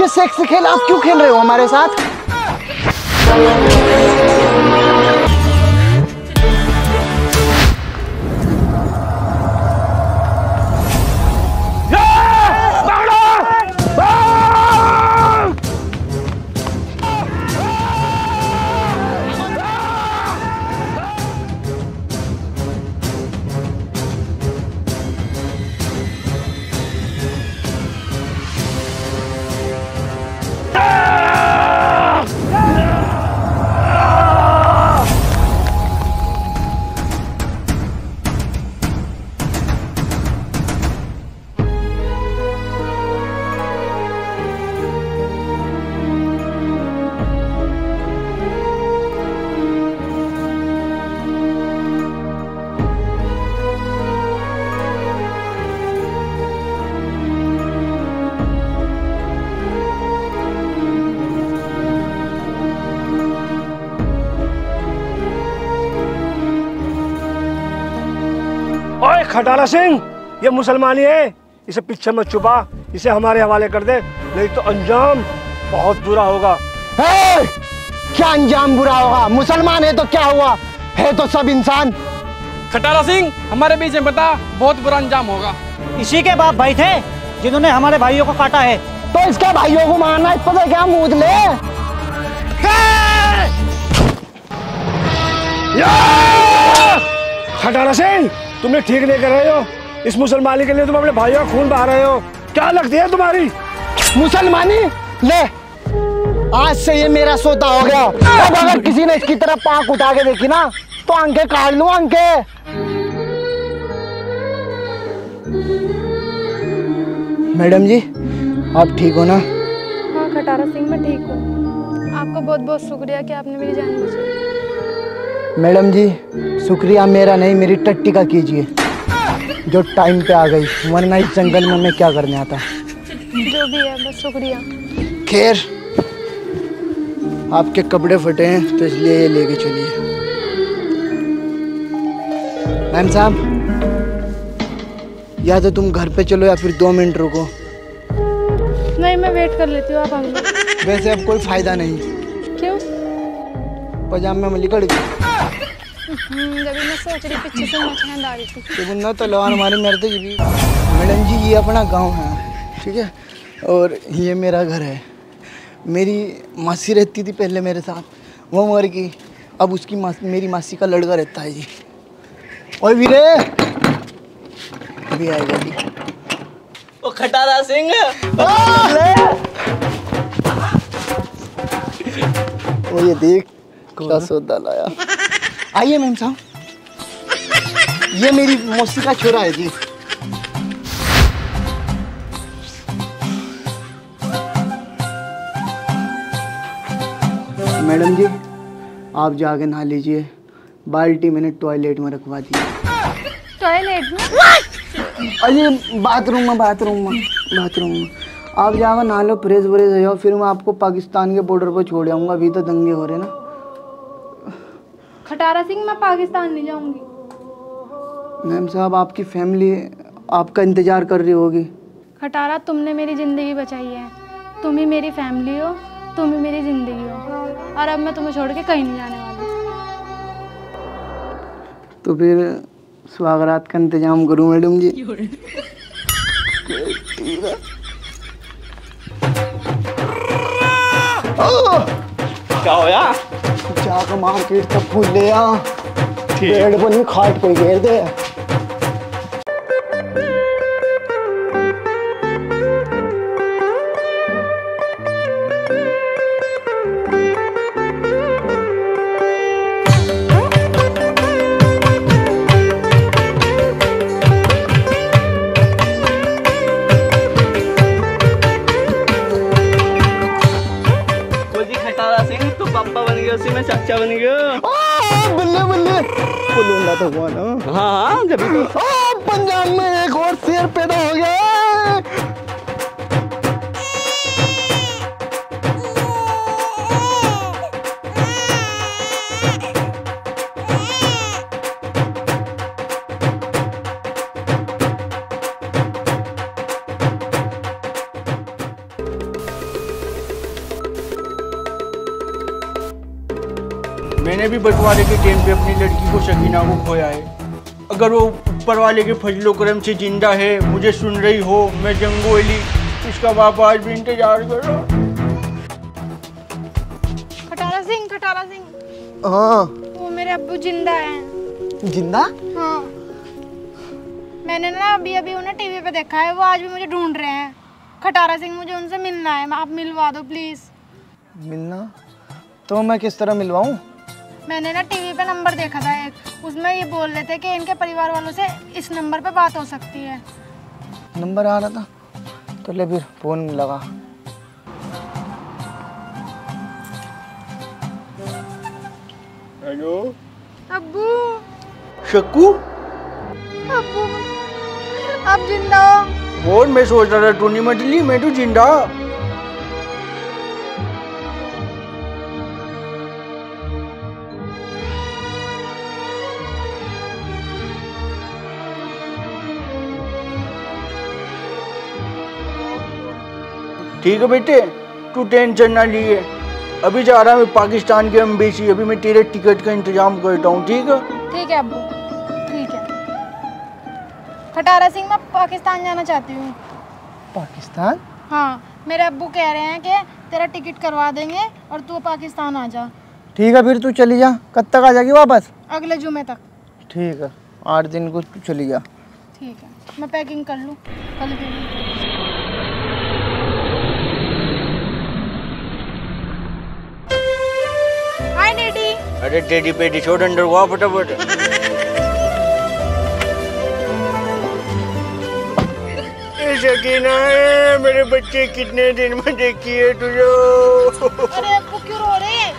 ये सेक्स खेल आप क्यों खेल रहे हो हमारे साथ? खटाला सिंह ये मुसलमानी है इसे पीछे मत छुपा इसे हमारे हवाले कर दे नहीं तो अंजाम बहुत बुरा होगा। हे! क्या अंजाम बुरा होगा? मुसलमान है तो क्या हुआ? है तो सब इंसान। खटारा सिंह हमारे बीच में बता बहुत बुरा अंजाम होगा। इसी के बाप भाई थे जिन्होंने हमारे भाइयों को काटा है। तो इसके भाइयों को मारना इस पर क्या मूद ले? खटाला सिंह तुमने ठीक नहीं कर रहे हो। इस मुसलमानी के लिए तुम अपने भाइयों का खून बहा रहे हो। क्या लगती है तुम्हारी? मुसलमानी? ले, आज से ये मेरा सौदा हो गया। अब अगर किसी ने इसकी तरफ़ पाक उठा के देखी ना तो अंके काट लू अंके मैडम जी, आप ठीक हो ना? हाँ खटारा सिंह, मैं ठीक हूँ। आपका बहुत बहुत शुक्रिया कि आपने मेरी जान बचाई। मैडम जी शुक्रिया मेरा नहीं मेरी टट्टी का कीजिए। जो टाइम पे आ गई वरना इस जंगल में मैं क्या करने आता? जो भी है बस शुक्रिया। खैर आपके कपड़े फटे हैं तो इसलिए ये लेके चलिए। मैम साहब या तो तुम घर पे चलो या फिर दो मिनट रुको। नहीं मैं वेट कर लेती हूँ आप हम वैसे अब कोई फ़ायदा नहीं। क्यों? पजामे में लिकड़ गई जब मैं सोच रही पीछे से मछलियाँ डाली थी तो मरते जी भी मैडम जी ये अपना गाँव है ठीक है और ये मेरा घर है मेरी मासी रहती थी पहले मेरे साथ वो मर गई अब उसकी मासी मेरी मासी का लड़का रहता है जी ओए वीरे अभी आएगा जी ओ खटारा सिंह वो ये देख क्या सौदा लाया आइए मैम साहब। ये मेरी मौसी का छोरा है जी। मैडम जी आप जाके नहा लीजिए। बाल्टी मैंने टॉयलेट में रखवा दी। टॉयलेट में? अरे बाथरूम में बाथरूम में बाथरूम में। आप जाकर नहा लो फ्रेश व्रेश हो जाओ फिर मैं आपको पाकिस्तान के बॉर्डर पर छोड़ आऊँगा। अभी तो दंगे हो रहे ना। खटारा सिंह मैं पाकिस्तान नहीं जाऊँगी। मैम साहब आपकी फैमिली आपका इंतज़ार कर रही होगी। खटारा तुमने मेरी ज़िंदगी बचाई है। तुम ही मेरी फैमिली हो तुम ही मेरी ज़िंदगी हो। और अब मैं तुम्हें छोड़ के कहीं नहीं जाने वाली। तो फिर स्वागरात का इंतज़ाम करूँ मैडम जी। क्या होया जाकर मार्केट तक भूल गया पेड़ नहीं खाट कोई घेर दे। गया उसी में चाचा बन गया बल्ले बल्ले। बोलूँगा तो हुआ ना हाँ। हाँ जब तो पंजाब में एक और शेर पैदा हो गया। मैंने भी बंटवारे के टाइम पे अपनी लड़की को शकीना को खोया है। अगर वो ऊपर वाले के फजलो करम से ज़िंदा है मुझे सुन रही हो मैं जंगू अली इसका बाप आज भी इंतज़ार कर रहा खटारा सिंह खटारा सिंह। हाँ। वो मेरे अब्बू ज़िंदा हैं। ज़िंदा? हाँ। मैंने ना अभी अभी उन्हें टीवी पे देखा है वो आज भी मुझे ढूंढ रहे हैं। खटारा सिंह मुझे उनसे मिलना है आप मिलवा दो प्लीज़ मिलना? तो मैं किस तरह मिलवाऊं? मैंने ना टीवी पे नंबर देखा था एक। उसमें ये बोल रहे थे कि इनके परिवार वालों से इस नंबर पे बात हो सकती है। नंबर आ रहा था? तो ले फिर फ़ोन लगा। हेलो? अब्बू। शक्कू अब्बू आप ज़िंदा हो? और मैं सोच रहा था टूनी मटली मैं तो ज़िंदा। ठीक है बेटे? तू टेंशन ना लिए। अभी जा रहा मैं पाकिस्तान के एम्बेसी अभी मैं तेरे टिकट का इंतज़ाम करता हूँ ठीक है? ठीक है अब्बू ठीक है। खटारा सिंह मैं पाकिस्तान जाना चाहती हूँ। पाकिस्तान? हाँ मेरे अबू कह रहे हैं कि तेरा टिकट करवा देंगे और तू पाकिस्तान आ जा। ठीक है फिर तू चली जा। कब तक आ जाएगी वापस? अगले जुमे तक। ठीक है आठ दिन को तू चली जा। ठीक है मैं पैकिंग कर लूँ। कल के लिए। अरे टेडी पेडी छोड़ अंडर हुआ फटाफट। ए, मेरे बच्चे कितने दिन में देखी है तुझे? अरे अब्बू क्यों रो रहे हैं?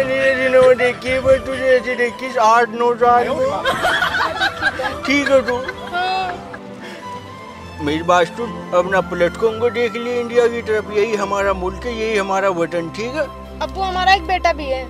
इतने दिनों में देखी है तुझे ऐसी देखी आठ नौ साल में। ठीक है तू। हाँ। मेरी बात सुन अपना प्लेटफॉर्म को देख लिए इंडिया की तरफ़। यही हमारा मुल्क है यही हमारा वतन ठीक है? अब्बू हमारा एक बेटा भी है।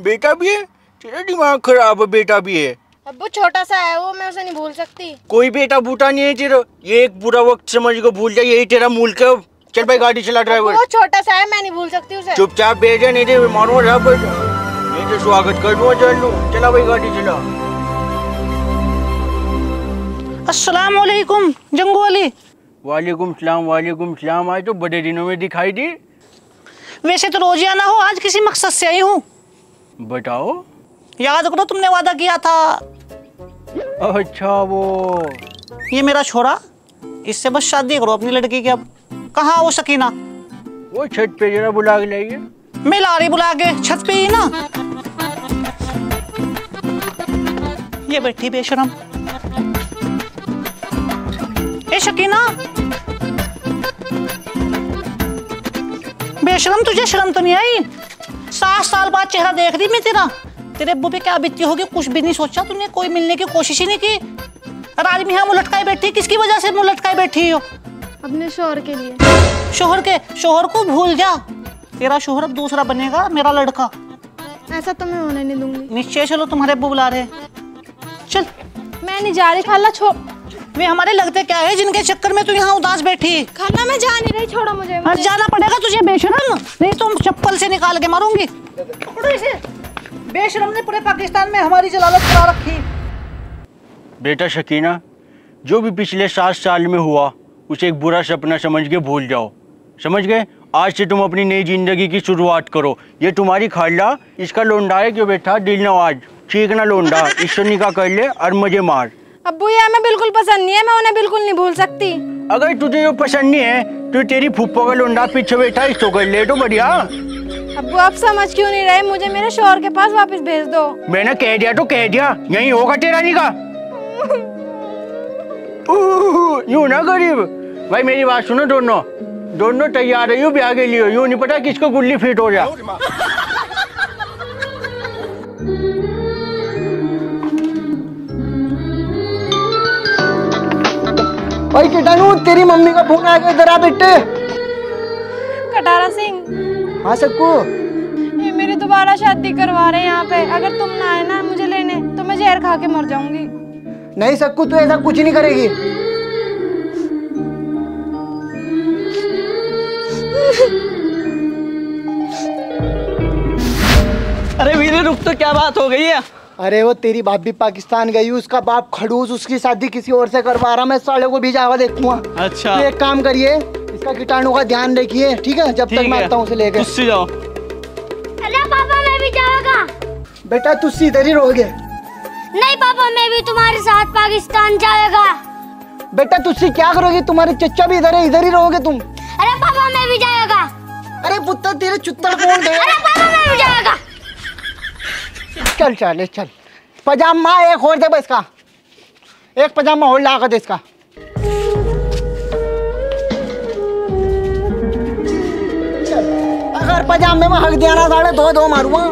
बेटा भी है? तेरा दिमाग खराब है बेटा भी है। अब्बू छोटा सा है वो मैं उसे नहीं भूल सकती। कोई बेटा बूटा नहीं है तेरा। ये एक बुरा वक्त समझ को भूल जाए यही तेरा मुल्क है चल भाई गाड़ी चला ड्राइवर वो छोटा सा है मैं नहीं भूल सकती उसे। चुपचाप बैठ जा नहीं दे मारो रहा नहीं तो स्वागत कर दूँगा चल लूँ। चला भाई गाड़ी चला। अस्सलाम वालेकुम जंगू अली वालेकुम सलाम वालेकुम सलाम। आज तो बड़े दिनों में दिखाई दी। वैसे तो रोज आना हो आज किसी मकसद से आई हूँ। बताओ। याद करो तुमने वादा किया था। अच्छा वो। ये मेरा छोरा इससे बस शादी करो अपनी लड़की की अब। कहाँ वो सकीना? वो छत पे जरा बुला के लाइए। मैं ला रही बुला के छत पे ही ना। ये बैठी बेशरम। ए शकीना बेशरम तुझे शर्म तो नहीं आई? सात साल बाद चेहरा देख रही मैं तेरा। तेरे अब्बू पे क्या बीती होगी? कुछ भी नहीं सोचा तूने कोई मिलने की कोशिश ही नहीं की। और आज मैं यहाँ मुँह लटकाए बैठी किसकी वजह से मुँह लटकाए बैठी हो? अपने शोहर के लिए। शोहर के शोहर को भूल जा। तेरा शोहर अब दूसरा बनेगा मेरा लड़का। ऐसा तो मैं होने नहीं दूँगी। निश्चय चलो तुम्हारे अब्बू बुला रहे चल। मैं नहीं जा रही खाला छोड़। वे हमारे लगते क्या है? जिनके चक्कर में तू यहाँ उदास बैठी। खाला मैं जा नहीं रही छोड़ो मुझे। हाँ जाना पड़ेगा तुझे बेशरम। नहीं तो चप्पल से निकाल के मारूँगी। पकड़ो इसे। बेशरम ने पूरे पाकिस्तान में हमारी जलालत करा रखी। बेटा शकीना जो भी पिछले सात साल में हुआ उसे एक बुरा सपना समझ के भूल जाओ। समझ गए? आज से तुम अपनी नई ज़िंदगी की शुरुआत करो। ये तुम्हारी खाला इसका लोंडा है क्यों बेटा दिल नवाज़। ठीक ना लोंडा इससे निकाह कर ले और मज़े मार। अब्बू ये हमें बिल्कुल पसंद नहीं है मैं उन्हें बिल्कुल नहीं भूल सकती। अगर तुझे ये पसंद नहीं है तो तेरी फुप्पो का लोंडा पीछे बैठा इसको कर ले तो बढ़िया। अब्बू आप समझ क्यों नहीं रहे? मुझे मेरे शोहर के पास वापस भेज दो। मैंने कह दिया तो कह दिया यही होगा तेरा उह, यूँ ना गरीब। भाई मेरी बात सुनो दोनों। दोनों तैयार है यूँ ब्याह के लिए। यूँ नहीं पता किसको गुल्ली फिट हो जा। भाई कीटाणु तेरी मम्मी का फ़ोन आ गया इधर आ बेटे। कटारा सिंह। हाँ सक्कू ये मेरी दोबारा शादी करवा रहे हैं यहाँ पे। अगर तुम ना आए ना मुझे लेने तो मैं जहर खा के मर जाऊँगी। नहीं सक्कू तू ऐसा कुछ नहीं करेगी। अरे वीरे रुक तो क्या बात हो गई है? अरे वो तेरी बाप भी पाकिस्तान गई उसका बाप खड़ूस उसकी शादी किसी और से करवा रहा मैं साले को भी जावा देखूँगा अच्छा। तो एक काम करिए इसका कीटाणु का ध्यान रखिए ठीक है? जब तक मैं आता हूँ उसे लेके। तुझसे जाओ। अरे पापा मैं भी जाऊँगा। बेटा तू इधर ही रहोगे। नहीं पापा मैं भी तुम्हारे साथ पाकिस्तान जाएगा। बेटा तुझसे क्या करोगे? तुम्हारे चच्चा भी इधर है इधर ही रहोगे तुम। अरे पापा मैं भी जाएगा। अरे पुत्र तेरे चुत्तर कौन है? अरे पापा मैं भी जाएगा। चल चल चल। पजामा एक और दे इसका। एक पजामा और ला कर दे इसका। अगर पजामे में हक दिया ना साढ़े दो दो मारूँगा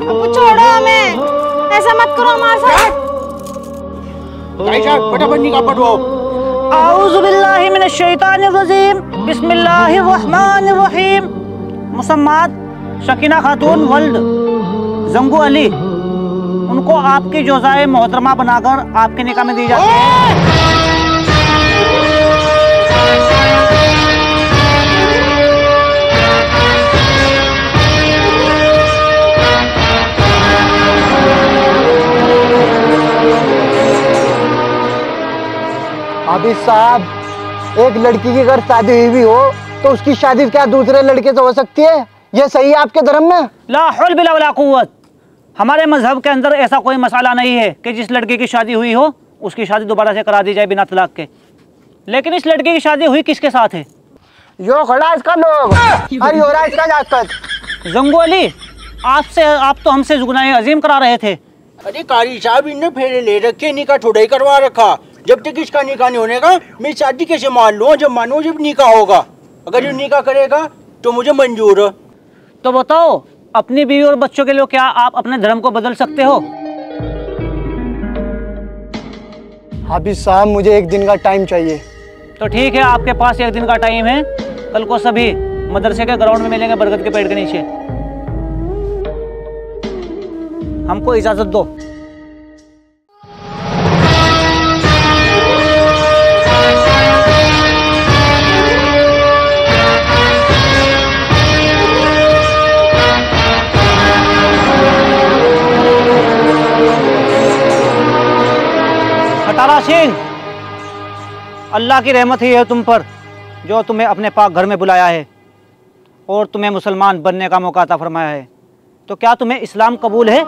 अब छोड़ो हमें। ऐसा मत करो हमारे साथ। फटाफट निकाह पढ़वाओ आउज़ुबिल्लाहि मिनश शैतानिर रजीम बिस्मिल्लाहिर रहमानिर रहीम मुसम्मात शकीना खातून, वल्द, जंगू अली, उनको आपकी जोजाए मोहतरमा बनाकर आपके निकाह में दी जाती है। अभी साहब एक लड़की की अगर शादी हुई भी हो तो उसकी शादी क्या दूसरे लड़के से हो सकती है? ये सही है आपके धर्म में? लाहौल हौल बिला वला हमारे मज़हब के अंदर ऐसा कोई मसाला नहीं है कि जिस लड़की की शादी हुई हो उसकी शादी दोबारा से करा दी जाए बिना तलाक के। लेकिन इस लड़की की शादी हुई किसके साथ है? यो खड़ा इसका लोग। अरे हो रहा है इसका जाकर जंगू अली आपसे आप तो हमसे जुगनाए अजीम करा रहे थे। अरे कारी साहब इनने फेरे ले रखे निकाह ठुड़ाई करवा रखा। जब तक इसका निकाह नहीं होने का मैं शादी कैसे मान लूँ? जब मानो जब निकाह होगा। अगर ये निकाह करेगा तो मुझे मंजूर। तो बताओ अपनी बीवी और बच्चों के लिए क्या आप अपने धर्म को बदल सकते हो? अभी साहब मुझे एक दिन का टाइम चाहिए। तो ठीक है आपके पास एक दिन का टाइम है। कल को सभी मदरसे के ग्राउंड में मिलेंगे बरगद के पेड़ के नीचे। हमको इजाज़त दो। सिंह अल्लाह की रहमत ही है तुम पर जो तुम्हें अपने पाक घर में बुलाया है और तुम्हें मुसलमान बनने का मौका अता फरमाया है। तो क्या तुम्हें इस्लाम कबूल है?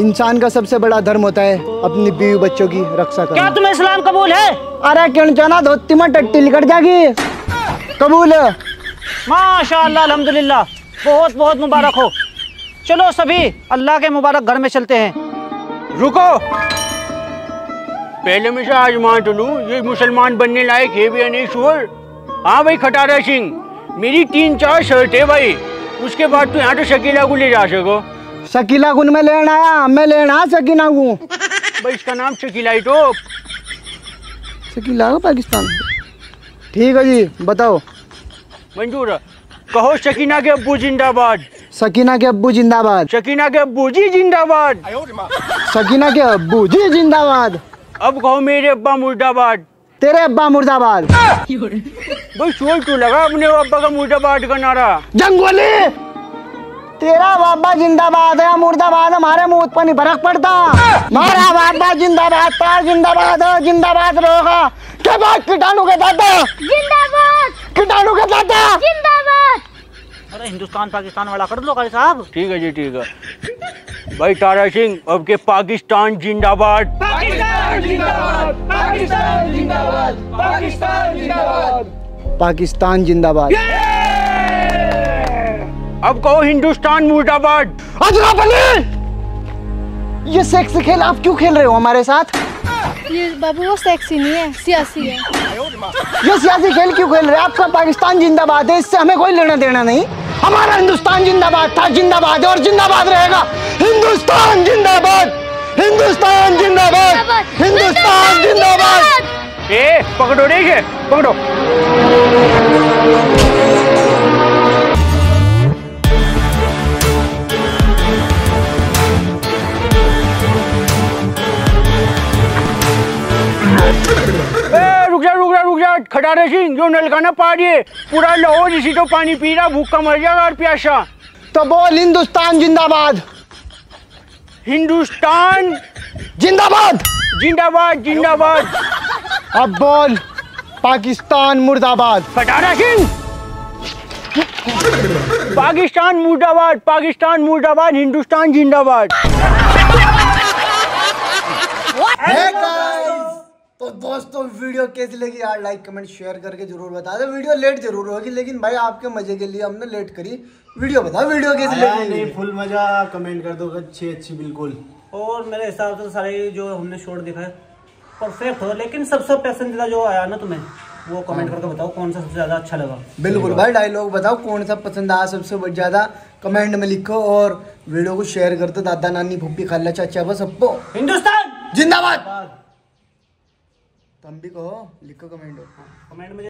इंसान का सबसे बड़ा धर्म होता है अपनी बीवी बच्चों की रक्षा करना। क्या तुम्हें इस्लाम कबूल है? अरे क्यों जाना? धोती में टट्टी निकट जाएगी। कबूल। है माशाअल्लाह अल्हम्दुलिल्लाह। बहुत बहुत मुबारक हो। चलो सभी अल्लाह के मुबारक घर में चलते हैं। रुको। पहले मैं से आज मान तो लूँ ये मुसलमान बनने लायक है भी या नहीं श्योर हाँ भाई खटारा सिंह। मेरी तीन चार शर्ट है भाई। उसके बाद तो यहाँ तो शकीला को ले जा सको। शकीला गुन में लेना आया मैं लेना शकीना को भाई इसका नाम शकीला ही तो शकीला पाकिस्तान। ठीक है जी बताओ। मंजूर कहो शकीना के अब्बू जिंदाबाद। सकीना के अब्बू जिंदाबाद। शकीना के अब्बू जी जिंदाबाद। सकीना के अब्बू जी जिंदाबाद। अब कहो मेरे अब्बा मुर्दाबाद। तेरे अब्बा मुर्दाबाद। भाई शोर क्यों लगा अपने अब्बा का मुर्दाबाद का नारा। जंगोली! तेरा बाबा जिंदाबाद है मुर्दाबाद हमारे मुँह पर नहीं फ़र्क पड़ता। हमारा बाबा जिंदाबाद था जिंदाबाद है जिंदाबाद रहेगा। के बाद कीटाणु के दादा? जिंदाबाद। कीटाणु के दादा? जिंदाबाद। अरे हिंदुस्तान पाकिस्तान वाला कर दो कारी साहब। ठीक है जी ठीक है। भाई तारा सिंह अब के पाकिस्तान जिंदाबाद। पाकिस्तान जिंदाबाद पाकिस्तान जिंदाबाद पाकिस्तान जिंदाबाद। अब कहो हिंदुस्तान मुर्दाबाद। ये सेक्स खेल आप क्यों खेल रहे हो हमारे साथ? ये बाबू वो सेक्सी नहीं है सियासी है। ये सियासी खेल क्यों खेल रहे हैं? आपका पाकिस्तान जिंदाबाद है इससे हमें कोई लेना देना नहीं। हमारा हिंदुस्तान जिंदाबाद था जिंदाबाद है और जिंदाबाद रहेगा। हिंदुस्तान जिंदाबाद! हिंदुस्तान जिंदाबाद! हिंदुस्तान जिंदाबाद ए पकड़ो रे ये पकड़ो। ए रुक जा रुक जा रुक जा बात खटारा सिंह जो नल का ना पानी है पूरा लाहौर इसी तो पानी पी रहा भूखा मर जाएगा और प्यासा। तो बोल हिंदुस्तान जिंदाबाद! हिंदुस्तान। जिंदाबाद। जिंदाबाद जिंदाबाद। अब बोल पाकिस्तान मुर्दाबाद। पटाना सिंह। पाकिस्तान मुर्दाबाद पाकिस्तान मुर्दाबाद हिंदुस्तान जिंदाबाद। तो दोस्तों वीडियो कैसी लगी? यार लाइक कमेंट शेयर करके ज़रूर बता दो। वीडियो लेट ज़रूर होगी लेकिन भाई आपके मज़े के लिए हमने लेट करी। वीडियो बताओ वीडियो कैसी लगी? नहीं फुल मज़ा। कमेंट कर दो अच्छी अच्छी बिल्कुल। और मेरे हिसाब से सारे जो हमने शॉट देखा है परफेक्ट हो लेकिन सबसे पसंदीदा जो आया ना तुम्हें वो कमेंट करके बताओ कौन सा सबसे ज़्यादा अच्छा लगा? बिल्कुल भाई डायलॉग बताओ कौन सा पसंद आया सबसे ज़्यादा? कमेंट में लिखो और वीडियो को शेयर कर दो। दादा नानी फुप्पी खाला चाचा बस सबको हिंदुस्तान! जिंदाबाद। तुम भी कहो लिखो कमेंट। कमेंट में